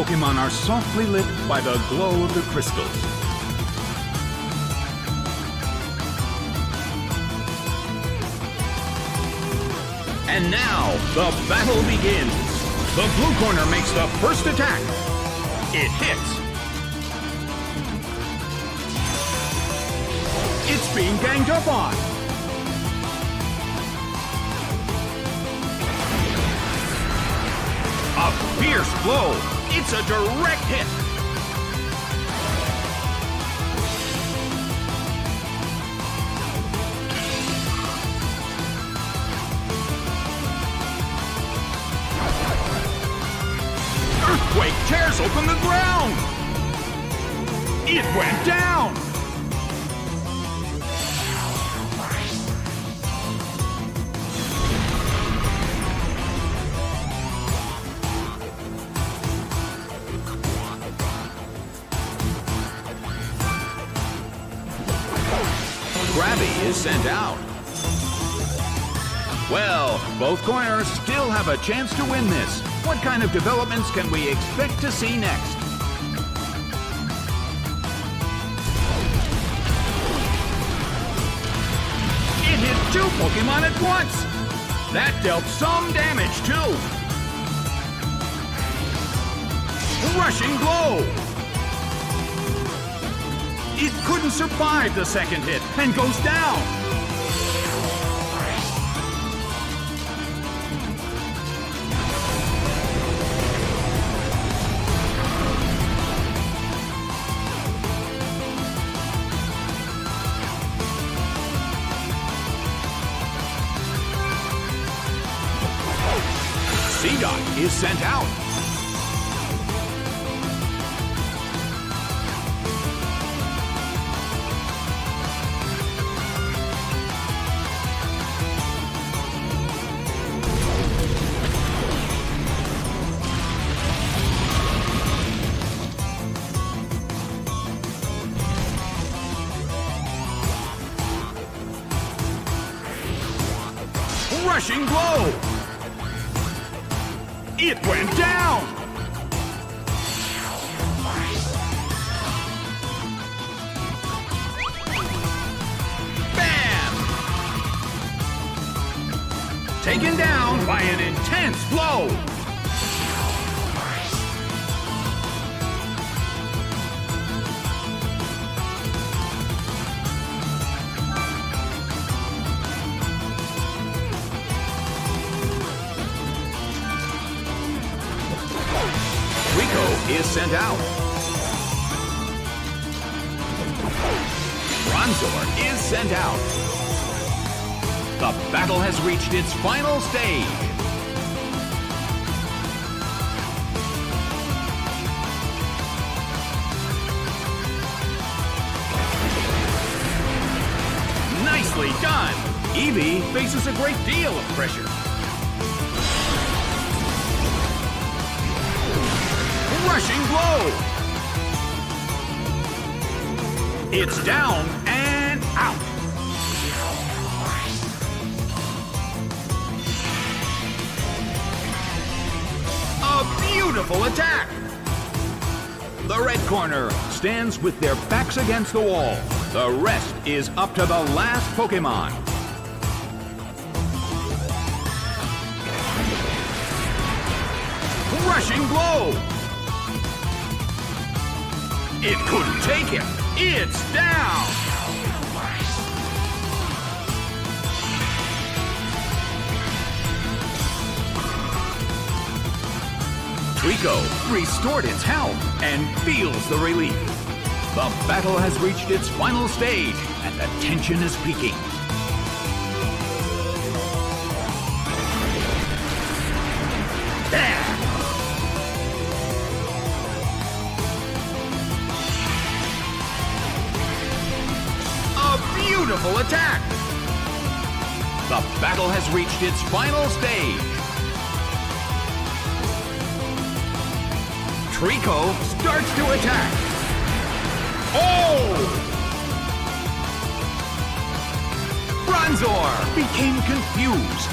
Pokemon are softly lit by the glow of the crystals. And now, the battle begins. The blue corner makes the first attack. It hits. It's being ganged up on. A fierce blow. It's a direct hit. Earthquake tears open the ground. It went down. Is sent out. Well, both corners still have a chance to win this. What kind of developments can we expect to see next? It hit two Pokemon at once! That dealt some damage, too! Rushing blow! It couldn't survive the second hit and goes down! Seedot is sent out. Taken down by an intense blow! Rico is sent out. Bronzor is sent out. The battle has reached its final stage. Nicely done! Eevee faces a great deal of pressure. Rushing blow! It's down beautiful attack! The red corner stands with their backs against the wall. The rest is up to the last Pokemon. Rushing blow! It couldn't take him. It's down. Trico restored its health and feels the relief. The battle has reached its final stage and the tension is peaking. A beautiful attack! The battle has reached its final stage. Trico starts to attack. Oh! Bronzor became confused.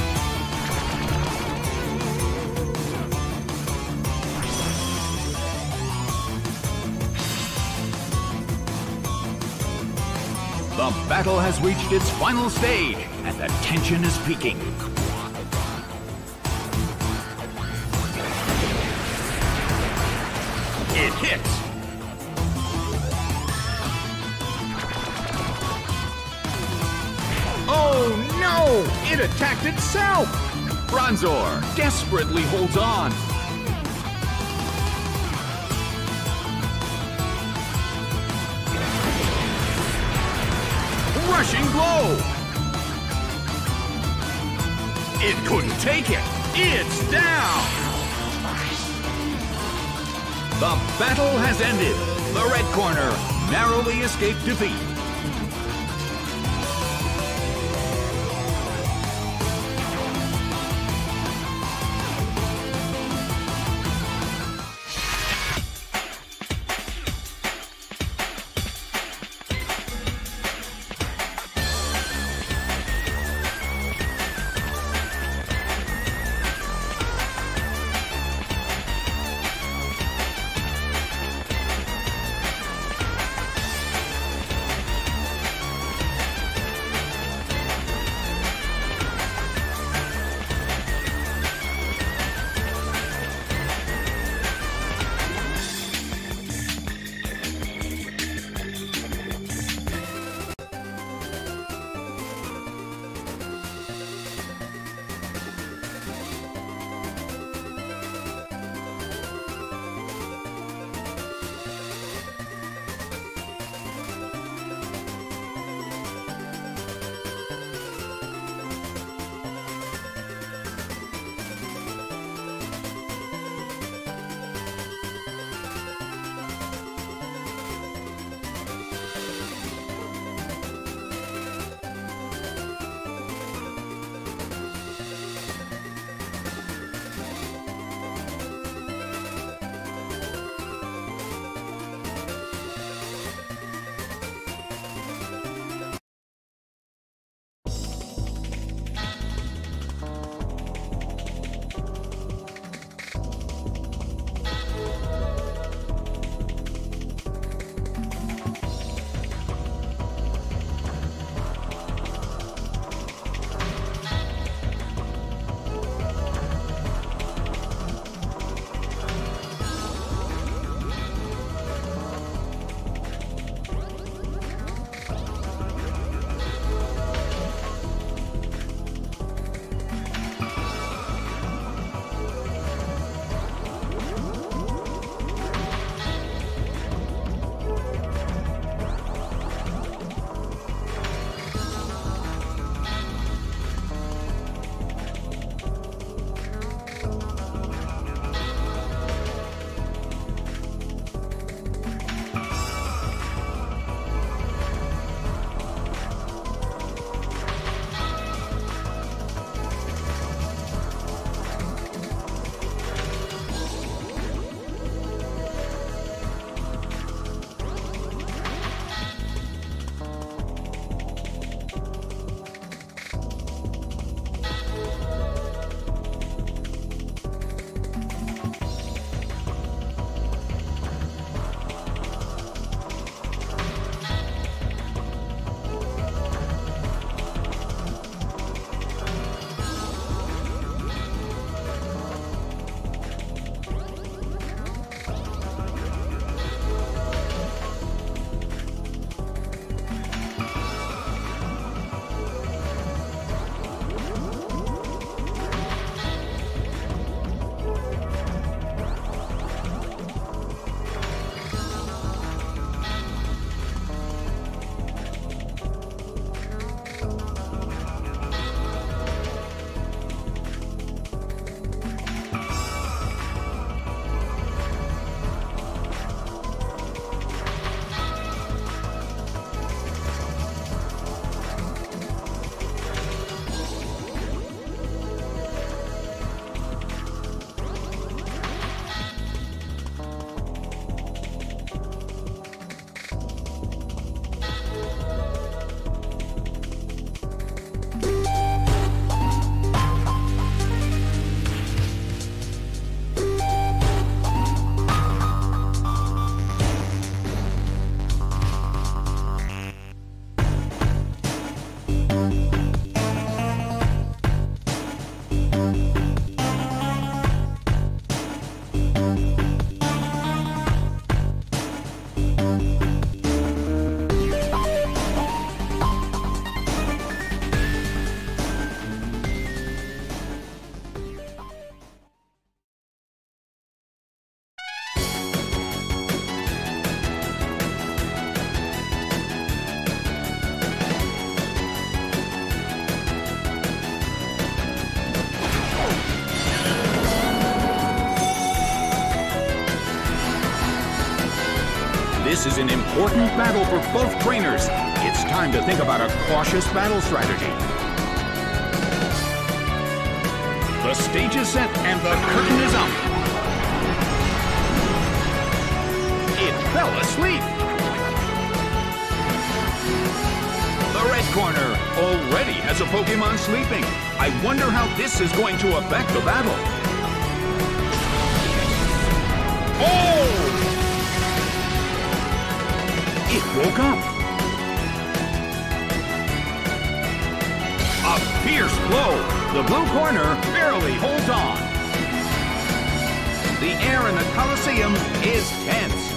The battle has reached its final stage, and the tension is peaking. It attacked itself! Bronzor desperately holds on. Rushing blow! It couldn't take it! It's down! The battle has ended. The red corner narrowly escaped defeat. Important battle for both trainers. It's time to think about a cautious battle strategy. The stage is set and the curtain is up. It fell asleep. The red corner already has a Pokemon sleeping. I wonder how this is going to affect the battle. Oh! It woke up. A fierce blow. The blue corner barely holds on. The air in the Coliseum is tense.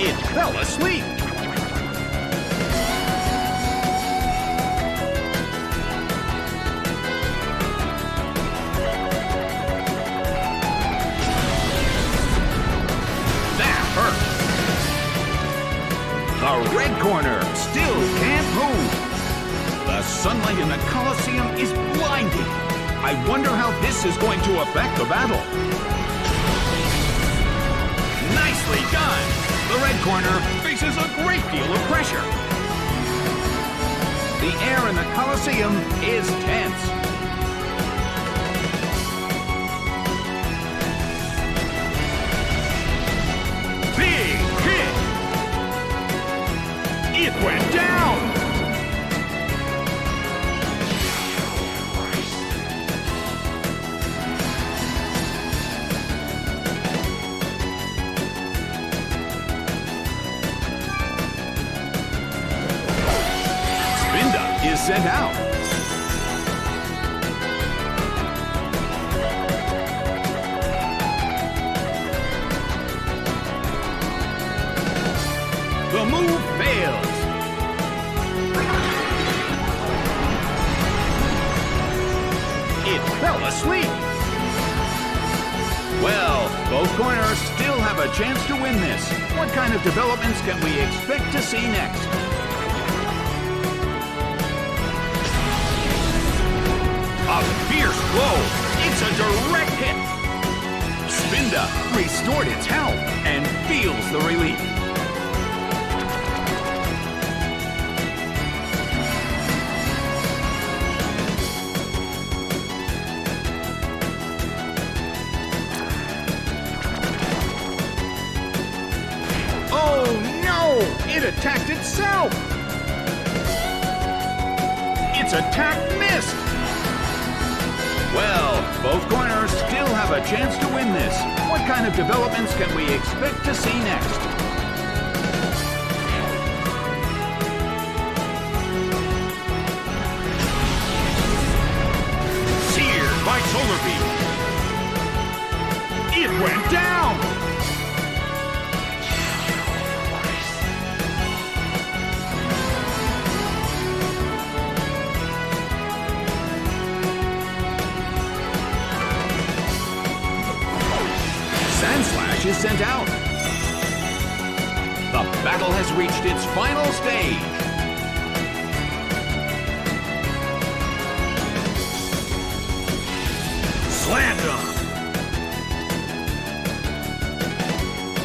It fell asleep. The red corner still can't move. The sunlight in the Colosseum is blinding. I wonder how this is going to affect the battle. Nicely done. The red corner faces a great deal of pressure. The air in the Colosseum is tense. It went down! Spinda is sent out. Fell asleep. Well, both corners still have a chance to win this. What kind of developments can we expect to see next? A fierce blow. It's a direct hit. Spinda restored its health and feels the relief. Attacked itself! Its attack missed! Well, both corners still have a chance to win this. What kind of developments can we expect to see next? Seared by solar beam. It went down! Sent out. The battle has reached its final stage. Slammed him.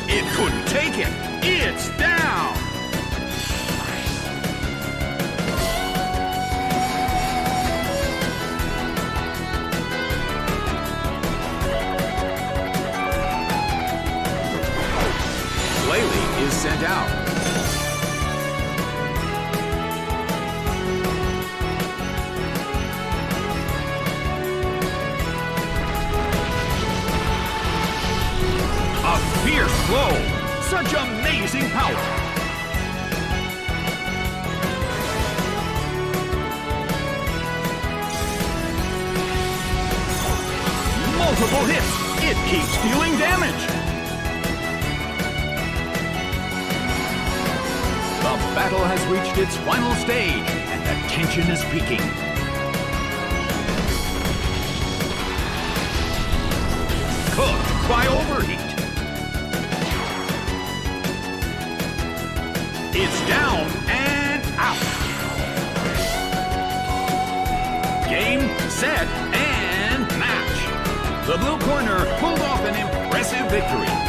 It couldn't take it. Blow. Such amazing power. Multiple hits. It keeps dealing damage. The battle has reached its final stage, and the tension is peaking. Cooked by overheat. It's down and out. Game, set, and match. The blue corner pulled off an impressive victory.